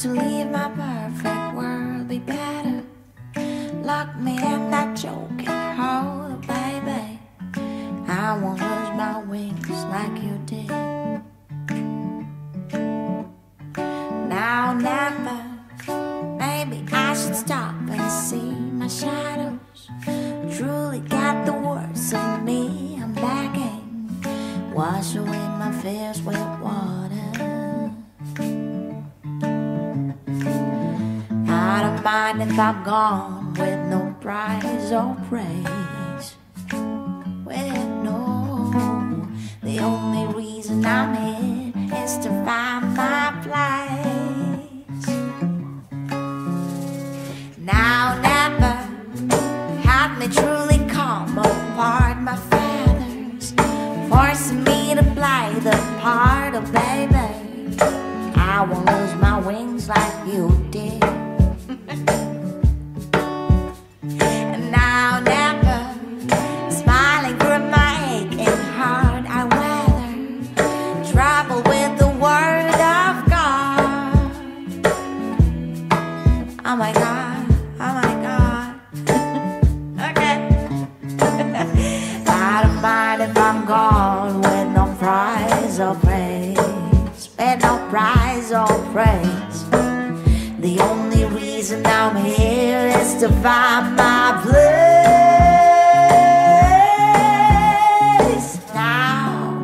to leave my perfect world be better. Lock me in that choking hole, baby. I won't lose my wings like you did. Now, never. Maybe I should stop and see my shadows. Truly got the worst of me. I'm begging. Wash away my fears with water. Mind if I'm gone with no prize or praise. Well, no, the only reason I'm here is to find my place. Now, never have me truly come apart my feathers, forcing me to play the part of baby. I won't lose my wings like you did. Or praise, with no prize or praise. The only reason I'm here is to find my place now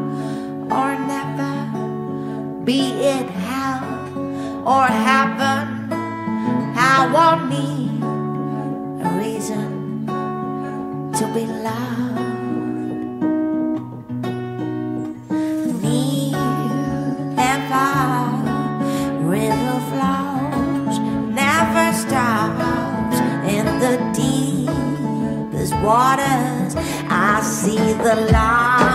or never. Be it hell or heaven, waters. I see the line.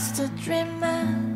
just a dreamer.